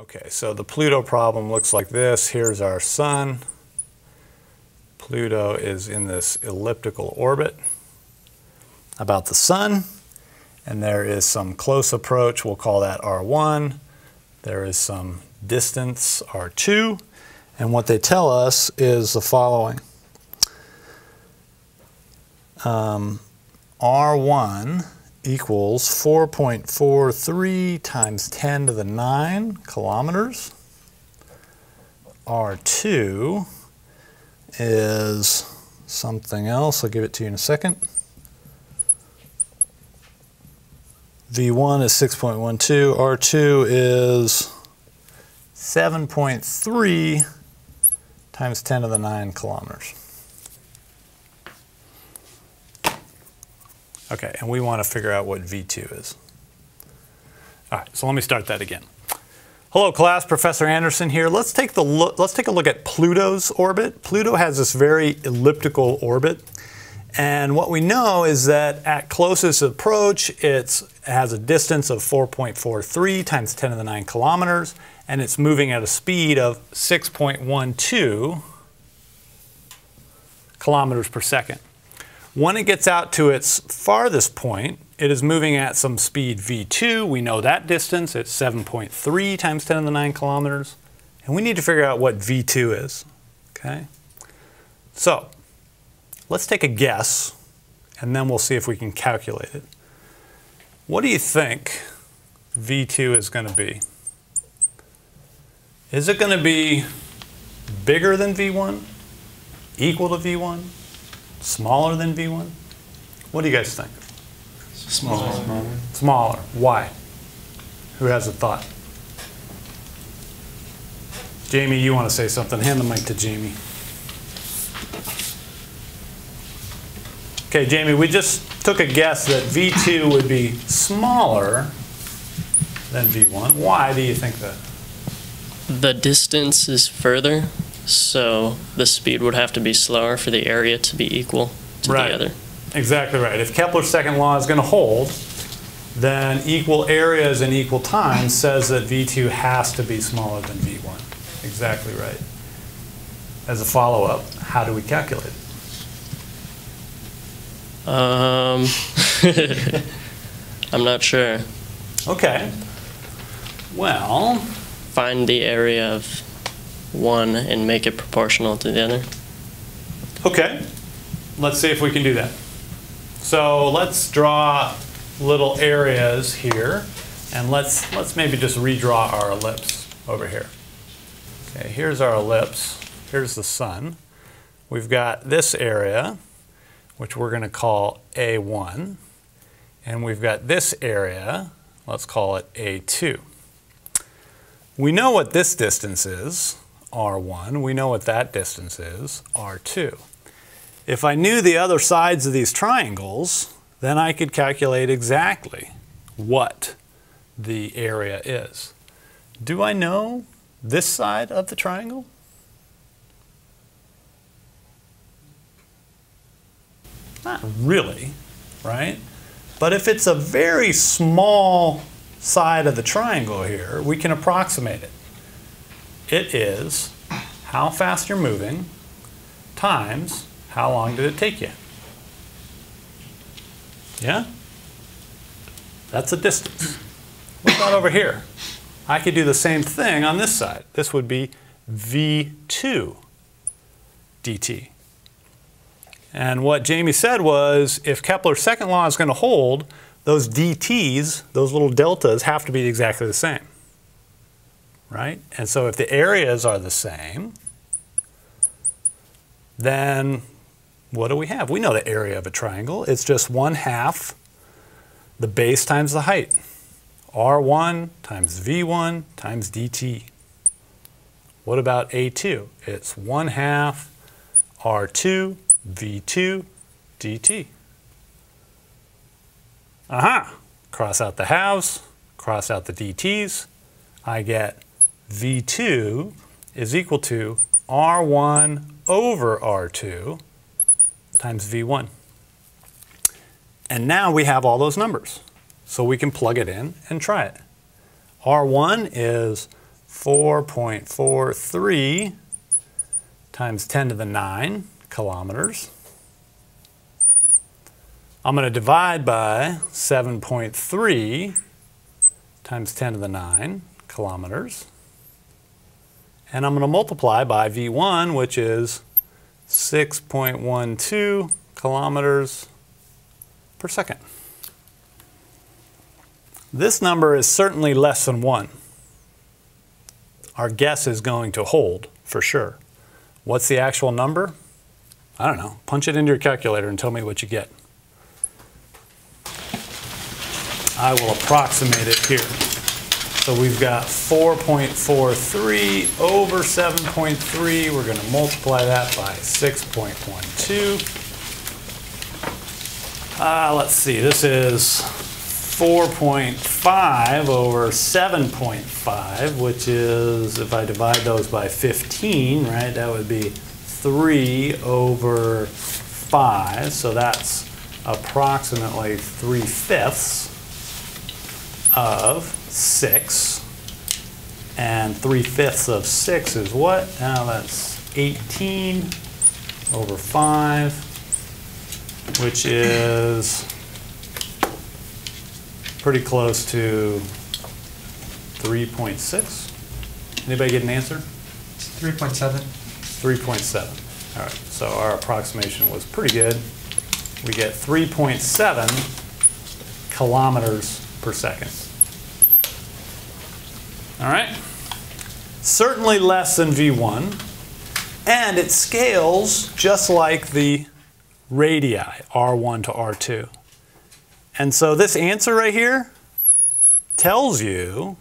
Okay, so the Pluto problem looks like this. Here's our sun. Pluto is in this elliptical orbit about the sun, and there is some close approach, we'll call that R1. There is some distance, R2, and what they tell us is the following. Um, R1 equals 4.43 times 10 to the 9 kilometers. R2 is something else. I'll give it to you in a second. V1 is 6.12. R2 is 7.3 times 10 to the 9 kilometers. Okay, and we want to figure out what V2 is. All right, so let me start that again. Hello class, Professor Anderson here. Let's take, the let's take a look at Pluto's orbit. Pluto has this very elliptical orbit. And what we know is that at closest approach, it has a distance of 4.43 times 10 to the 9 kilometers, and it's moving at a speed of 6.12 kilometers per second. When it gets out to its farthest point, it is moving at some speed v2. We know that distance. It's 7.3 times 10 to the 9 kilometers. And we need to figure out what v2 is. Okay? So, let's take a guess, and then we'll see if we can calculate it. What do you think v2 is going to be? Is it going to be bigger than v1? Equal to v1? Smaller than V1? What do you guys think? Smaller. Smaller. Smaller. Why? Who has a thought? Jamie, you want to say something? Hand the mic to Jamie. Okay, Jamie, we just took a guess that V2 would be smaller than V1. Why do you think that? The distance is further, so the speed would have to be slower for the area to be equal to right. the other. Exactly right. If Kepler's second law is going to hold, then equal areas and equal time says that V2 has to be smaller than V1. Exactly right. As a follow-up, how do we calculate it? Um, I'm not sure. Okay. Well, find the area of one and make it proportional to the other? Okay, let's see if we can do that. So let's draw little areas here, and let's, let's maybe just redraw our ellipse over here. Okay, here's our ellipse. Here's the sun. We've got this area, which we're going to call A1, and we've got this area, let's call it A2. We know what this distance is, r1. We know what that distance is, r2. If I knew the other sides of these triangles, then I could calculate exactly what the area is. Do I know this side of the triangle? Not really, right? But if it's a very small side of the triangle here, we can approximate it. It is how fast you're moving times how long did it take you. Yeah? That's a distance. What about over here? I could do the same thing on this side. This would be v2 dt. And what Jamie said was if Kepler's second law is going to hold, those dt's, those little deltas, have to be exactly the same right? And so if the areas are the same, then what do we have? We know the area of a triangle. It's just 1 half the base times the height. R1 times V1 times dt. What about A2? It's 1 half R2 V2 dt. Aha! Cross out the halves, cross out the dt's. I get V2 is equal to R1 over R2 times V1. And now we have all those numbers. So we can plug it in and try it. R1 is 4.43 times 10 to the 9 kilometers. I'm going to divide by 7.3 times 10 to the 9 kilometers. And I'm going to multiply by V1, which is 6.12 kilometers per second. This number is certainly less than 1. Our guess is going to hold for sure. What's the actual number? I don't know. Punch it into your calculator and tell me what you get. I will approximate it here. So we've got 4.43 over 7.3. We're going to multiply that by 6.12. Uh, let's see, this is 4.5 over 7.5, which is, if I divide those by 15, right, that would be 3 over 5. So that's approximately 3 fifths of 6. And 3 fifths of 6 is what? Now that's 18 over 5, which is pretty close to 3.6. Anybody get an answer? Three point seven. 3.7. All right, so our approximation was pretty good. We get 3.7 kilometers per second. All right? Certainly less than V1, and it scales just like the radii, R1 to R2. And so this answer right here tells you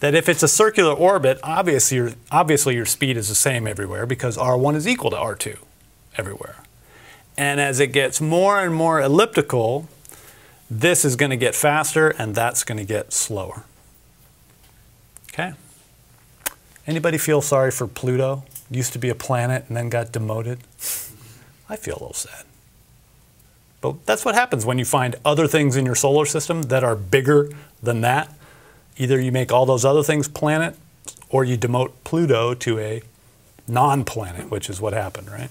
that if it's a circular orbit, obviously your, obviously your speed is the same everywhere because R1 is equal to R2 everywhere. And as it gets more and more elliptical, this is going to get faster and that's going to get slower. Okay? Anybody feel sorry for Pluto? Used to be a planet and then got demoted? I feel a little sad. But that's what happens when you find other things in your solar system that are bigger than that. Either you make all those other things planet or you demote Pluto to a non planet, which is what happened, right?